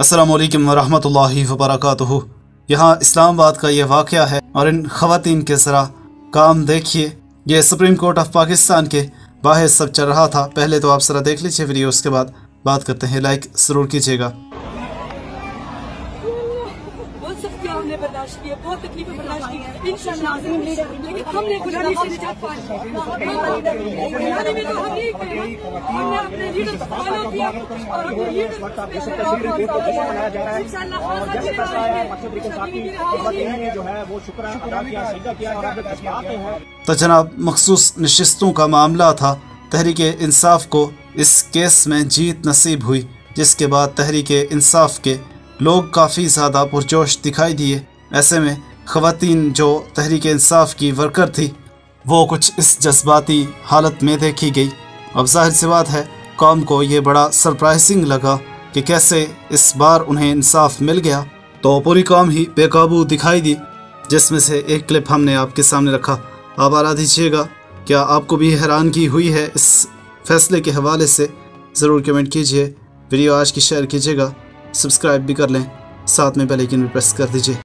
अस्सलाम वालेकुम वबरक यहाँ इस्लामाबाद का ये वाक़ है और इन खवातीन के ज़रा काम देखिए। ये सुप्रीम कोर्ट ऑफ़ पाकिस्तान के बाहर सब चल रहा था। पहले तो आप ज़रा देख लीजिए वीडियो, उसके बाद बात करते हैं। लाइक ज़रूर कीजिएगा। हमने बर्दाश्त बहुत तकलीफें बर्दाश्त की। लेकिन हमने से निजात में तो हम यही हमने अपने लीडर फॉलो किया और तो जनाब, मखसूस नशस्तों का मामला था। तहरीक इंसाफ को इस केस में जीत नसीब हुई, जिसके बाद तहरीक इंसाफ के लोग काफ़ी ज़्यादा पुरजोश दिखाई दिए। ऐसे में ख़वातीन जो तहरीक इंसाफ की वर्कर थी, वो कुछ इस जज्बाती हालत में देखी गई। अब ज़ाहिर सी बात है, कौम को ये बड़ा सरप्राइजिंग लगा कि कैसे इस बार उन्हें इंसाफ मिल गया। तो पूरी कौम ही बेकाबू दिखाई दी, जिसमें से एक क्लिप हमने आपके सामने रखा। आप आरा दीजिएगा, क्या आपको भी हैरानगी हुई है इस फैसले के हवाले से? ज़रूर कमेंट कीजिए। वीडियो आज की शेयर कीजिएगा। सब्सक्राइब भी कर लें। साथ में बेल आइकन भी प्रेस कर दीजिए।